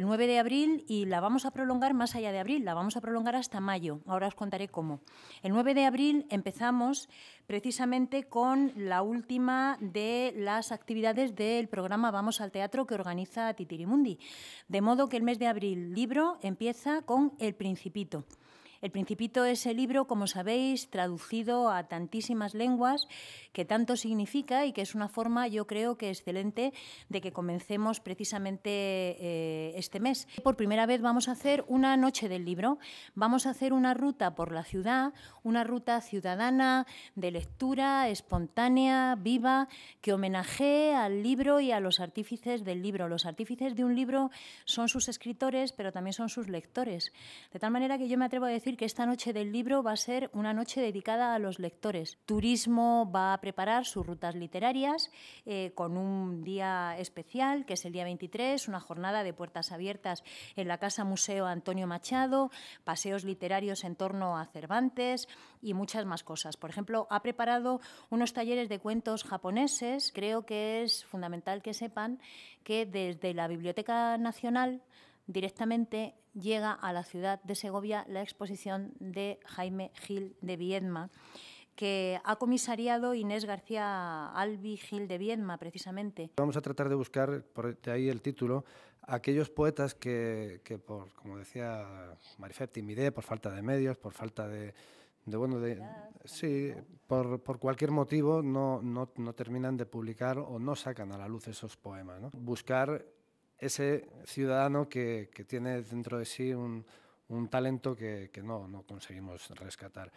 el 9 de abril y la vamos a prolongar más allá de abril, la vamos a prolongar hasta mayo. Ahora os contaré cómo. El 9 de abril empezamos precisamente con la última de las actividades del programa Vamos al Teatro que organiza Titirimundi. De modo que el mes de abril libro empieza con El Principito. El Principito es el libro, como sabéis, traducido a tantísimas lenguas, que tanto significa y que es una forma, yo creo que excelente, de que comencemos precisamente eh, este mes. Por primera vez vamos a hacer una noche del libro. Vamos a hacer una ruta por la ciudad, una ruta ciudadana, de lectura, espontánea, viva, que homenajee al libro y a los artífices del libro. Los artífices de un libro son sus escritores, pero también son sus lectores. De tal manera que yo me atrevo a decir que esta noche del libro va a ser una noche dedicada a los lectores. Turismo va a preparar sus rutas literarias eh, con un día especial, que es el día 23, una jornada de puertas abiertas en la Casa Museo Antonio Machado, paseos literarios en torno a Cervantes y muchas más cosas. Por ejemplo, ha preparado unos talleres de cuentos japoneses. Creo que es fundamental que sepan que desde la Biblioteca Nacional directamente llega a la ciudad de Segovia la exposición de Jaime Gil de Viedma que ha comisariado Inés García Albi Gil de Viedma, precisamente. Vamos a tratar de buscar, por ahí el título, aquellos poetas que, por, como decía Marifet, timidez, por falta de medios, por falta de, bueno, de, sí, por, por, cualquier motivo no, no, no, terminan de publicar o no sacan a la luz esos poemas. ¿no? Buscar ese ciudadano que, que tiene dentro de sí un, un talento que, que no, no conseguimos rescatar.